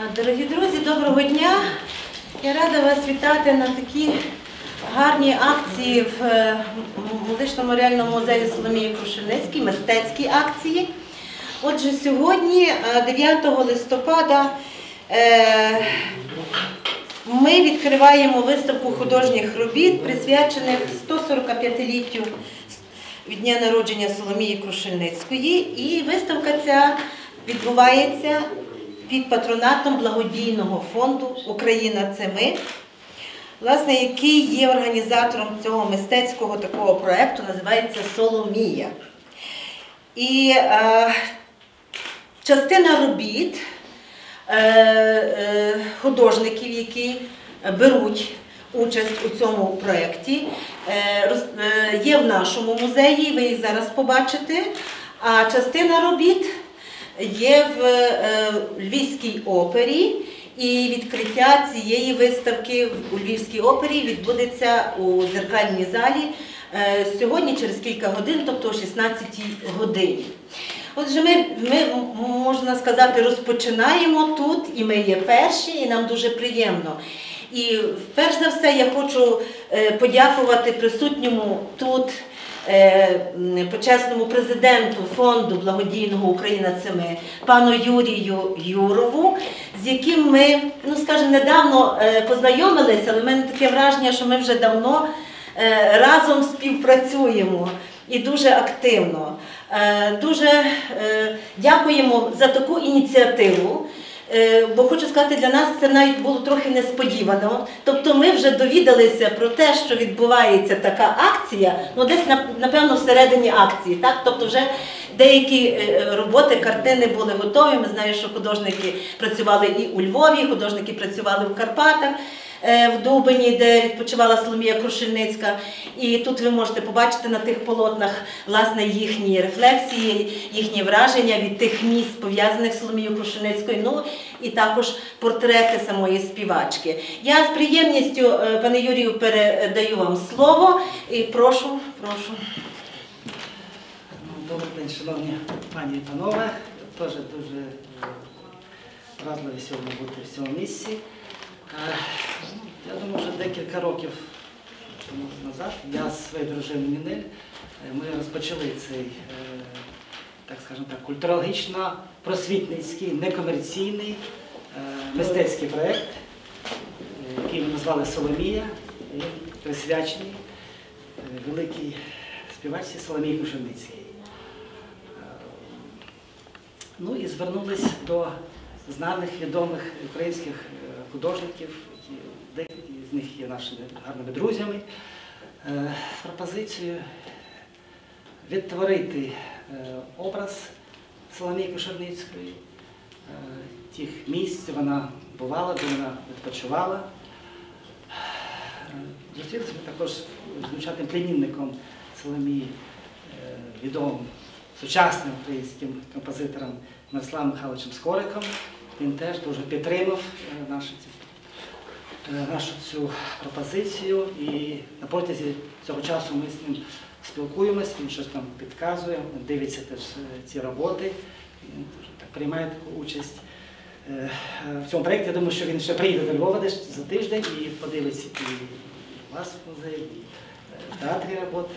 А, Дорогі друзі, доброго дня! Я рада вас вітати на такій гарній акції в е, музично-меморіальному музеї Соломії Крушельницькій, мистецькій акції. Отже, сьогодні, е, 9 листопада, е, ми відкриваємо виставку художніх робіт, присвячених 145-літтю від дня народження Соломії Крушельницької. І виставка ця відбувається під патронатом благодійного фонду Україна це ми, власне, який є організатором цього мистецького такого проєкту, називається Соломія. І е, частина робіт е, е, художників, які беруть участь у цьому проєкті, е, е, є в нашому музеї, ви їх зараз побачите. А частина робіт є в е, Львівській опері. І відкриття цієї виставки у Львівській опері відбудеться у дзеркальній залі е, сьогодні через кілька годин, тобто о 16 годині. Отже, ми, ми, можна сказати, розпочинаємо тут, і ми є перші, і нам дуже приємно. І перш за все я хочу е, подякувати присутньому тут почесному президенту фонду благодійного Україна це ми, пану Юрію Юрову, з яким ми, ну скажімо, недавно е, познайомилися, але в мене таке враження, що ми вже давно е, разом співпрацюємо і дуже активно. Е, Дуже е, дякуємо за таку ініціативу. Е, Бо хочу сказати, для нас це навіть було трохи несподівано. Тобто ми вже довідалися про те, що відбувається така акція, ну десь нап- напевно всередині акції. Так? Тобто вже деякі е, роботи, картини були готові. Ми знаємо, що художники працювали і у Львові, художники працювали в Карпатах. Е, В Дубині, де відпочивала Соломія Крушельницька, і тут ви можете побачити на тих полотнах власне їхні рефлексії, їхні враження від тих місць, пов'язаних з Соломією Крушельницькою. Ну і також портрети самої співачки. Я з приємністю, е, пане Юрію, передаю вам слово і прошу, прошу. Ну, Добрий день, шановні пані і панове. Теж дуже е, радий сьогодні бути в цьому місці. Я думаю, вже декілька років тому назад я з своєю дружиною Нінель, е, ми розпочали цей, е, так скажемо так, культурологічно-просвітницький, некомерційний е, мистецький проєкт, який ми назвали Соломія, і присвячений великій співачці Соломії Кушеницькій. Ну і звернулись до знаних відомих українських художників, які деякі з них є нашими гарними друзями, е, з пропозицією відтворити е, образ Соломії Кошерницької, е, тих місць, де вона бувала, де вона відпочивала. Е, Зустрілися ми також з звичайним племінником Соломії, е, відомим сучасним українським композитором Мирославом Михайловичем Скориком. Він теж дуже підтримав е, нашу, цю- е, нашу цю пропозицію і на протязі цього часу ми з ним спілкуємось, він щось нам підказує, дивиться теж е, ці роботи, він так приймає таку участь. В цьому проєкті я думаю, що він ще приїде до Львова десь за тиждень і подивиться і у вас в музеї, і в театрі роботи.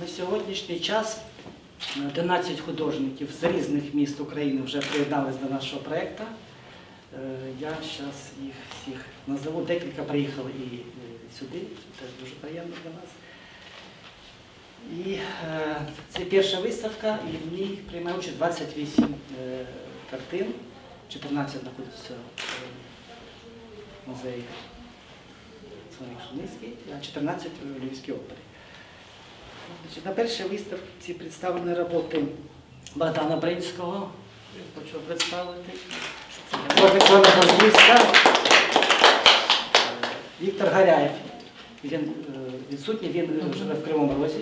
На сьогоднішній час 11 художників з різних міст України вже приєднались до нашого проєкту. Е, Я зараз їх всіх назову. Декілька приїхали і сюди, теж дуже приємно для нас. І е, це перша виставка, і в ній приймає участь 28 е, картин, 14 знаходяться в музеї Соломії Шуницький, а 14 у Львівській опері. На першій виставці представлені роботи Богдана Бринського. Хочу представити. Олександра Козлівська. Віктор Гаряєв. Він е, відсутній, він живе в Кривому Розі.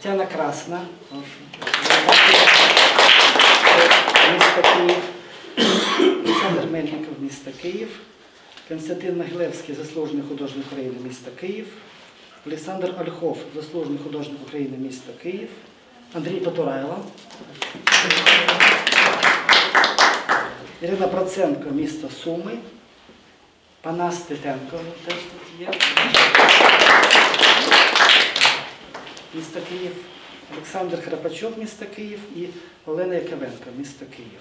Тетяна Красна. Місто Київ. Олександр Мельников, місто Київ. Константин Могилевський, заслужений художник України, місто Київ. Олександр Ольхов, заслужений художник України, місто Київ. Андрій Потурайло, Ірина Проценко, місто Суми. Панас Титенко теж тут є. Місто Київ. Олександр Храпачов, місто Київ і Олена Яковенко, місто Київ.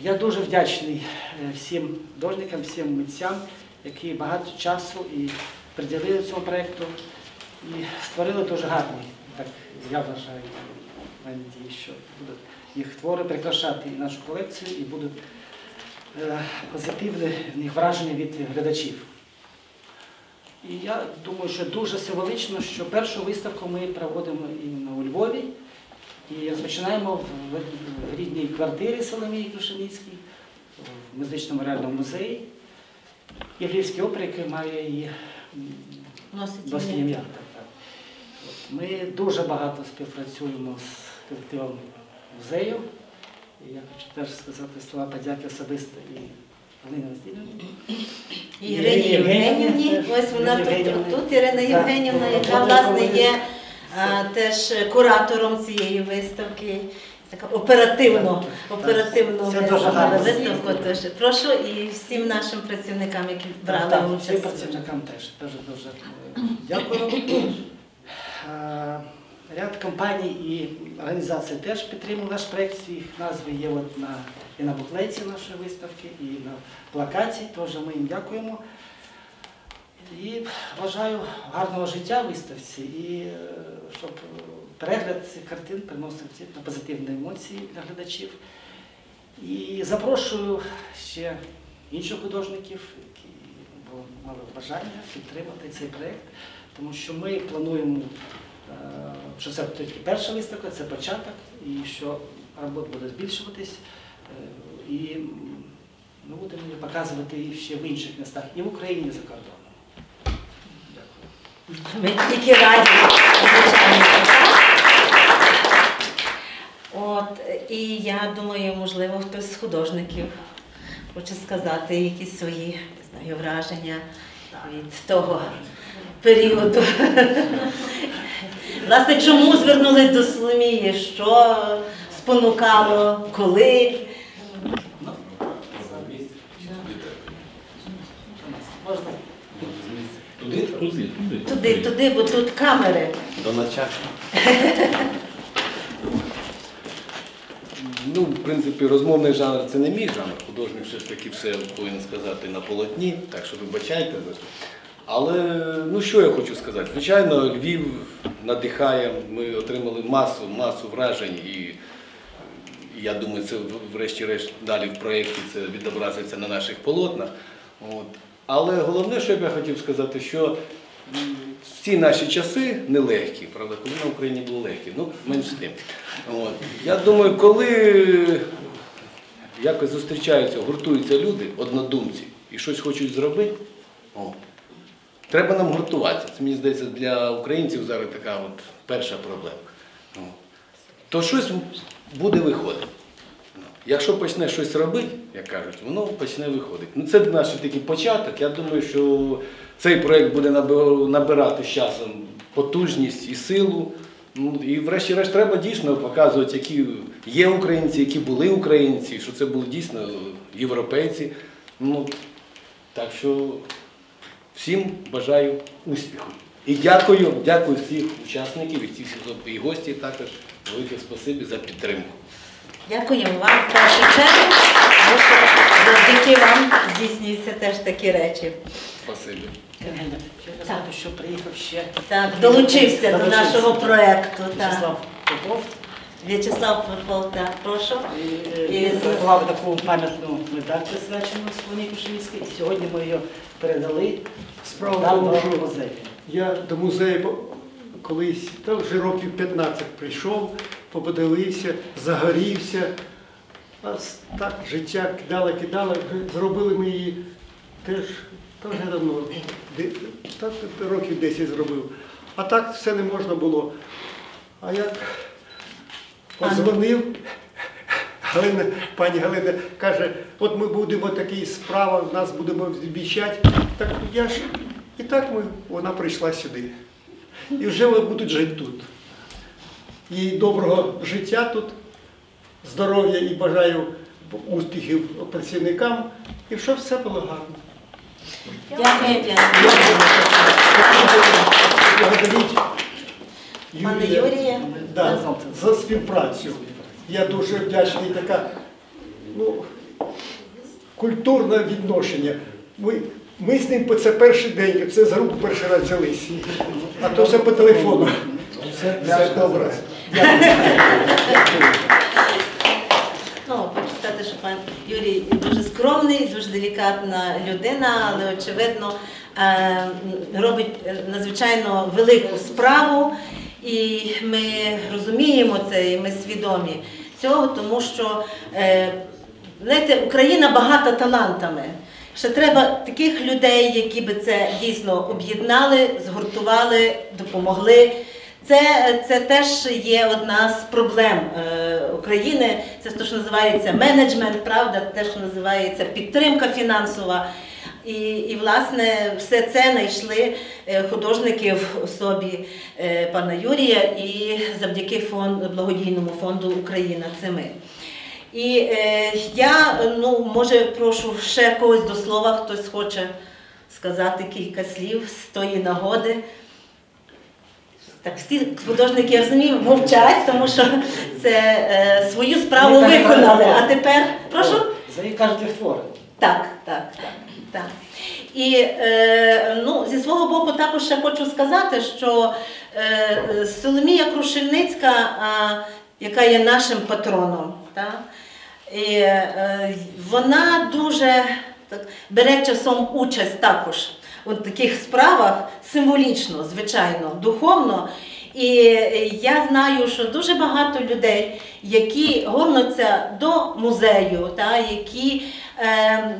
Я дуже вдячний е, всім художникам, всім митцям, які багато часу і приділили цьому проєкту і створили дуже гарний, так я вважаю, надію, що будуть їх твори прикрашати і нашу колекцію, і будуть е, позитивне в них враження від глядачів. І я думаю, що дуже символічно, що першу виставку ми проводимо іменно у Львові. І розпочинаємо в, в- в рідній квартирі Соломії Крушеницькій, в музичному реальному музеї. І в Львівській який має її м, Носить досить ім'я. ім'я. так, так. От, Ми дуже багато співпрацюємо з колективом музею. І я хочу теж сказати слова подяки особисто і Галині Васильівні. І Ірині Євгенівні, ось вона тут, тут Ірина Євгенівна, яка власне є а, теж куратором цієї виставки. Така оперативно, оперативно це дуже гарно. виставку. Тож прошу і всім нашим працівникам, які брали Так, участь. Всім працівникам теж дуже дуже е, дякую. Е, Ряд компаній і організацій теж підтримали наш проєкт. Їх назви є от на, і на буклеті нашої виставки, і на плакаті. Теж ми їм дякуємо. І бажаю гарного життя виставці і е, щоб перегляд цих картин приносив дійсно позитивні емоції для глядачів. І запрошую ще інших художників, які мали бажання підтримати цей проєкт, тому що ми плануємо, е, що це тільки перша виставка, це початок, і що робота буде збільшуватись. е, І ми будемо її показувати ще в інших містах, і в Україні і за кордоном. Дякую. Ми тільки раді, звичайно. От, і я думаю, можливо, хтось з художників хоче сказати якісь свої знаю, враження від того періоду. Власне, чому звернулись до Соломії? Що спонукало, коли? Туди? Туди, туди. Туди, туди, бо тут камери. До начала. Ну, в принципі, розмовний жанр це не мій жанр. Художник все ж таки все повинен сказати на полотні, так що вибачайте. Але ну що я хочу сказати? Звичайно, Львів надихає. Ми отримали масу, масу вражень і. Я думаю, це врешті-решт далі в проєкті це відобразиться на наших полотнах. От. Але головне, що я хотів сказати, що всі наші часи нелегкі, правда, коли на Україні було легкі, ну менш тим. От. Я думаю, коли якось зустрічаються, гуртуються люди, однодумці, і щось хочуть зробити, о, треба нам гуртуватися. Це мені здається для українців зараз така от перша проблема. О. То щось буде виходити. Якщо почне щось робити, як кажуть, воно почне виходити. Ну, це наш такий початок. Я думаю, що цей проєкт буде набирати з часом потужність і силу. Ну, і врешті-решт треба дійсно показувати, які є українці, які були українці, що це були дійсно європейці. Ну, так що всім бажаю успіху. І дякую, дякую всіх учасників і всіх і гості також. Велике спасибі за підтримку. Дякуємо вам в першу чергу, завдяки вам здійснюються теж такі речі. Спасибі. Знаю, що приїхав ще Так, долучився до нашого проєкту. Вячеслав Попов. В'ячеслав Попов, так, прошу. І І таку пам'ятну медаль присвячену Соломії Кушевіцькій. І сьогодні ми її передали до музею. я до музею колись, та вже років 15 прийшов, подивився, загорівся. А так життя кидало, вже зробили ми її теж, теж давно, так років 10 зробив. А так все не можна було. А як подзвонив, Галина, пані Галина каже, от ми будемо такі справи, нас будемо звіщати. Так я ж і так ми, вона прийшла сюди. І вже вони будуть жити тут. І доброго життя тут, здоров'я і бажаю успіхів працівникам, і щоб все було гарно. Дякую, дякую. Пане Юрія да, за співпрацю. Я дуже вдячний така ну, культурне відношення. Ми, ми з ним по це перший день, це за руку перший раз взялись. А то все по телефону. Все добре. Ну, хочу сказати, що пан Юрій дуже скромний, дуже делікатна людина, але очевидно е, робить е, надзвичайно велику справу. І ми розуміємо це, і ми свідомі цього, тому що е, знаєте, Україна багата талантами. Ще треба таких людей, які би це дійсно об'єднали, згуртували, допомогли. Це, це теж є одна з проблем е, України. Це те, що називається менеджмент, правда, те, що називається підтримка фінансова. І, і власне все це знайшли е, художники в особі е, пана Юрія і завдяки фонд, благодійному фонду Україна це ми. І е, я ну, може прошу ще когось до слова, хтось хоче сказати кілька слів з тої нагоди. Так, всі художники, я розумію, мовчать, тому що це е, свою справу так, виконали. А тепер прошу. За їх кажуть твори. Так, так, так. так. І е, ну, зі свого боку також ще хочу сказати, що е, Соломія Крушельницька, а, яка є нашим патроном, так, і, е, вона дуже так, бере часом участь також у таких справах символічно, звичайно, духовно. І е, я знаю, що дуже багато людей, які горнуться до музею, та, які е,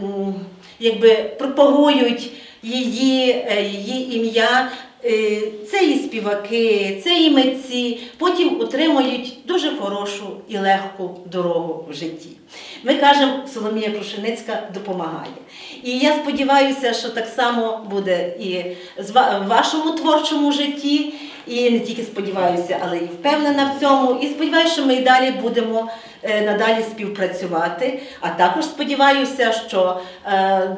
якби пропагують її, е, її ім'я. Е, Це і співаки, це і митці, потім отримують дуже хорошу і легку дорогу в житті. Ми кажемо, Соломія Крушеницька допомагає. І я сподіваюся, що так само буде і в вашому творчому житті, і не тільки сподіваюся, але і впевнена в цьому. І сподіваюся, що ми і далі будемо е, надалі співпрацювати. А також сподіваюся, що е,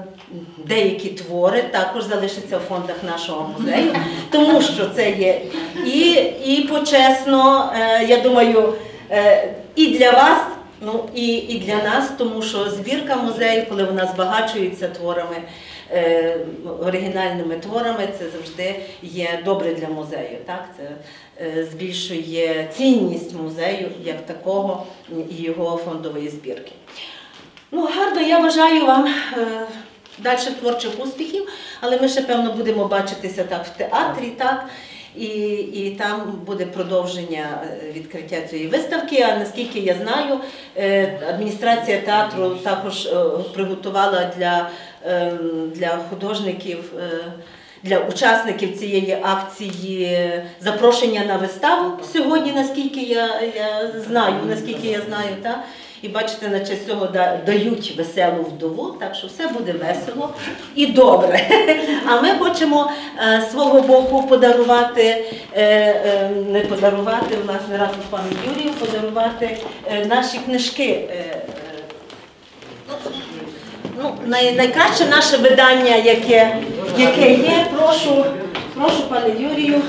деякі твори також залишаться в фондах нашого музею, тому що це є і, і почесно, е, я думаю, е, і для вас. Ну і, і для нас, тому що збірка музею, коли вона збагачується творами, е, оригінальними творами, це завжди є добре для музею. Так? Це збільшує цінність музею як такого і його фондової збірки. Ну, гарно, я бажаю вам далі творчих успіхів, але ми ще, певно, будемо бачитися так в театрі, так? І, і там буде продовження е, відкриття цієї виставки. А наскільки я знаю, е, адміністрація театру також е, приготувала для, для художників. Для учасників цієї акції запрошення на виставу сьогодні, наскільки я, я знаю, наскільки я знаю, так? І бачите, на честь цього дають веселу вдову, так що все буде весело і добре. А ми хочемо е, свого боку подарувати, е, е, не подарувати, власне, разом з паном Юрієм, подарувати наші книжки. Ну, най, найкраще наше видання, яке, яке є, прошу, прошу пане Юрію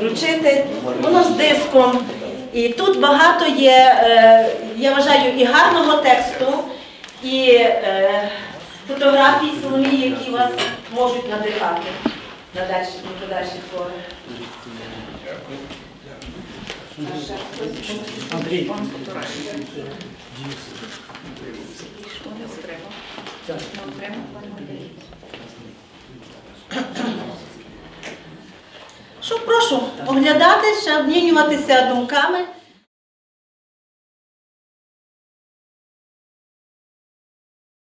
вручити. Воно з диском. І тут багато є, е, я вважаю, і гарного тексту, і е, фотографій Соломії, які вас можуть надихати на подальші твори. Андрій. Що прошу оглядати, ще обмінюватися думками.